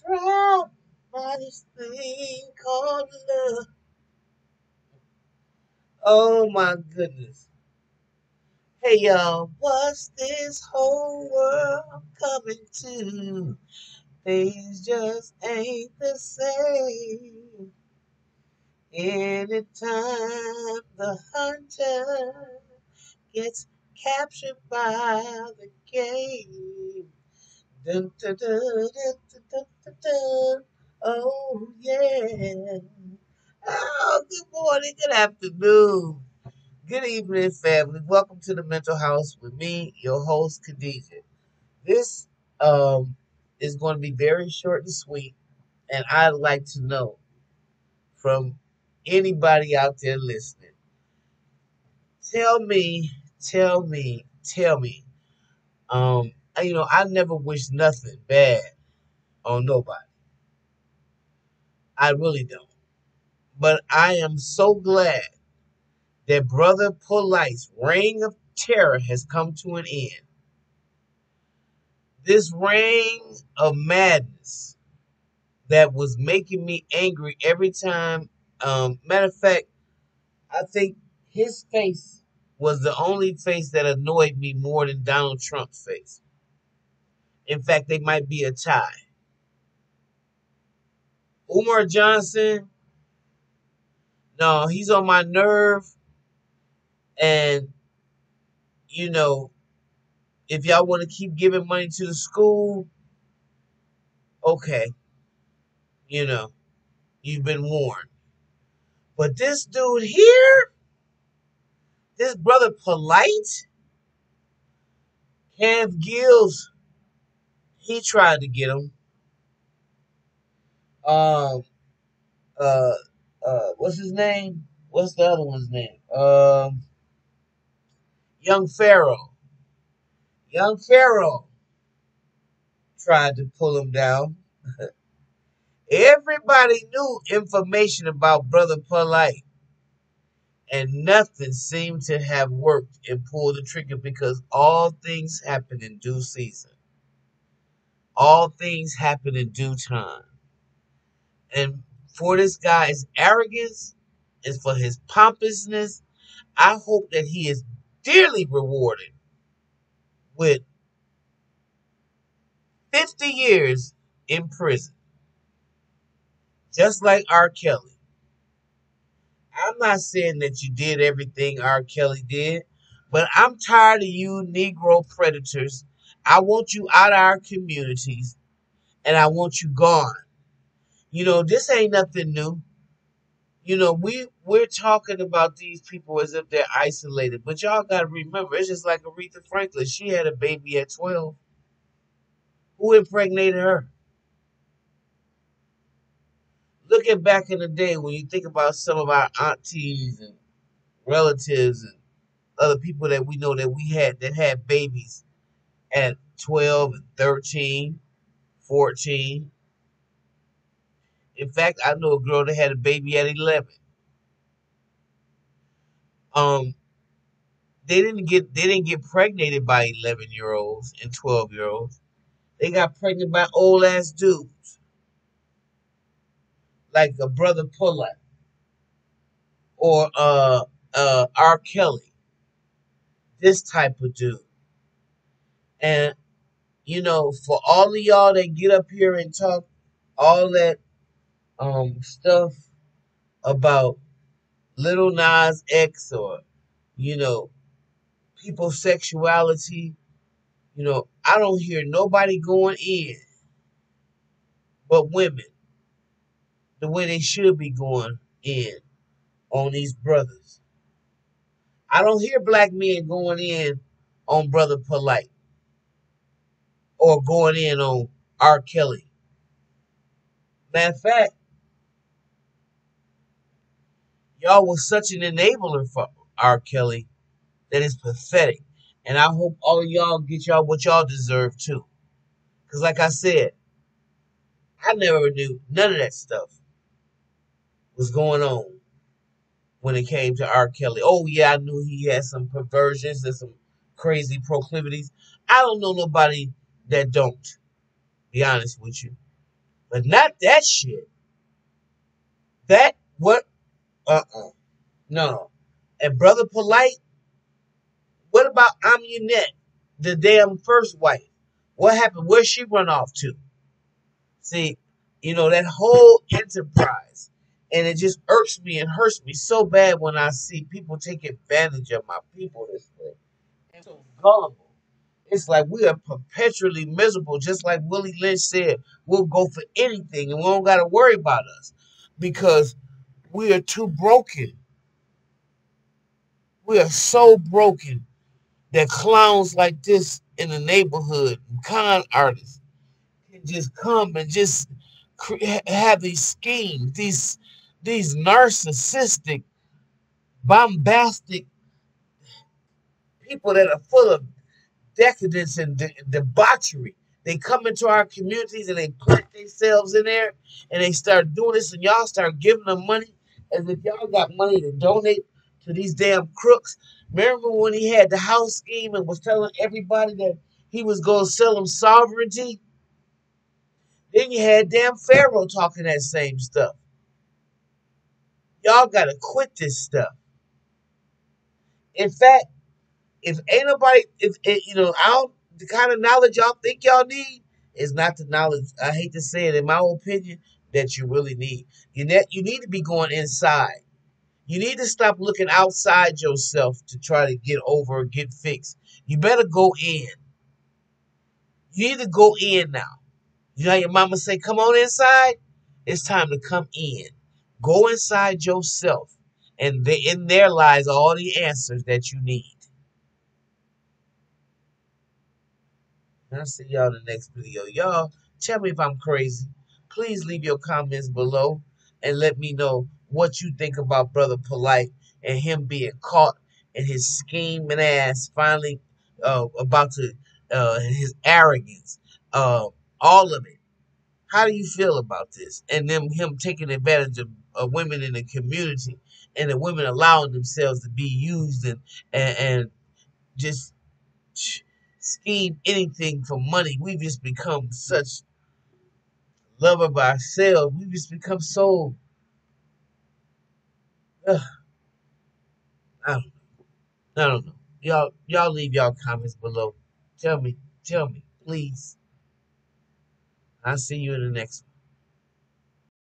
trapped by this thing called love. Oh my goodness. Hey y'all, what's this whole world coming to? Things just ain't the same. Anytime the hunter gets captured by the game. Dun, dun, dun. Oh yeah. Oh, good morning, good afternoon, good evening, family. Welcome to the Mental House with me, your host, Khadijah. This um is going to be very short and sweet, and I'd like to know from anybody out there listening. Tell me, tell me, tell me. Um, you know, I never wish nothing bad on nobody. I really don't. But I am so glad that Brother Polight's reign of terror has come to an end. This reign of madness that was making me angry every time. Um, matter of fact, I think his face was the only face that annoyed me more than Donald Trump's face. In fact, they might be a tie. Umar Johnson, no, he's on my nerve. And, you know, if y'all want to keep giving money to the school, okay. You know, you've been warned. But this dude here, this brother Polight, Kev Gills, he tried to get him. Um, uh, uh, what's his name? What's the other one's name? Um, Young Pharaoh. Young Pharaoh tried to pull him down. Everybody knew information about Brother Polight, and nothing seemed to have worked and pulled the trigger because all things happen in due season. All things happen in due time. And for this guy's arrogance and for his pompousness, I hope that he is dearly rewarded with 50 years in prison. Just like R. Kelly. I'm not saying that you did everything R. Kelly did, but I'm tired of you Negro predators. I want you out of our communities and I want you gone. You know, this ain't nothing new. You know, we we're talking about these people as if they're isolated, but y'all gotta remember, it's just like Aretha Franklin. She had a baby at 12. Who impregnated her? Looking back in the day, when you think about some of our aunties and relatives and other people that we know that we had that had babies at 12 13, 14. In fact, I know a girl that had a baby at 11. Um, they didn't get they didn't get pregnated by 11 year olds and 12 year olds. They got pregnant by old ass dudes like a brother Polight or uh uh R. Kelly. This type of dude. And you know, for all of y'all that get up here and talk all that um stuff about Little Nas X or you know people's sexuality, you know, I don't hear nobody going in but women the way they should be going in on these brothers. I don't hear black men going in on Brother Polight or going in on R. Kelly. Matter of fact, y'all was such an enabler for R. Kelly that is pathetic. And I hope all of y'all get y'all what y'all deserve too. Because, like I said, I never knew none of that stuff was going on when it came to R. Kelly. Oh, yeah, I knew he had some perversions and some crazy proclivities. I don't know nobody that don't, be honest with you. But not that shit. That what? Uh uh No. And brother Polight. What about Amunet, the damn first wife? What happened? Where'd she run off to? See, you know that whole enterprise, and it just irks me and hurts me so bad when I see people take advantage of my people this way. And so gullible. It's like we are perpetually miserable, just like Willie Lynch said. We'll go for anything and we don't got to worry about us because we are too broken. We are so broken that clowns like this in the neighborhood, con artists, can just come and just have these schemes, these these narcissistic, bombastic people that are full of decadence and de- debauchery. They come into our communities and they plant themselves in there and they start doing this and y'all start giving them money as if y'all got money to donate to these damn crooks. Remember when he had the house scheme and was telling everybody that he was going to sell them sovereignty? Then you had damn Pharaoh talking that same stuff. Y'all got to quit this stuff. In fact, if ain't nobody, if it, you know, the kind of knowledge y'all think y'all need is not the knowledge. I hate to say it, in my opinion, that you really need. You net, you need to be going inside. You need to stop looking outside yourself to try to get over or get fixed. You better go in. You need to go in now. You know your mama say, come on inside? It's time to come in. Go inside yourself. And in there lies all the answers that you need. I'll see y'all in the next video. Y'all, tell me if I'm crazy. Please leave your comments below and let me know what you think about Brother Polight and him being caught and his scheming ass finally uh, about to, uh, his arrogance, uh, all of it. How do you feel about this? And then him taking advantage of, of women in the community and the women allowing themselves to be used and, and, and just scheme anything for money. We've just become such love of ourselves. We've just become so. I don't know. I don't know. Y'all, y'all leave y'all comments below. Tell me, tell me, please. I'll see you in the next one.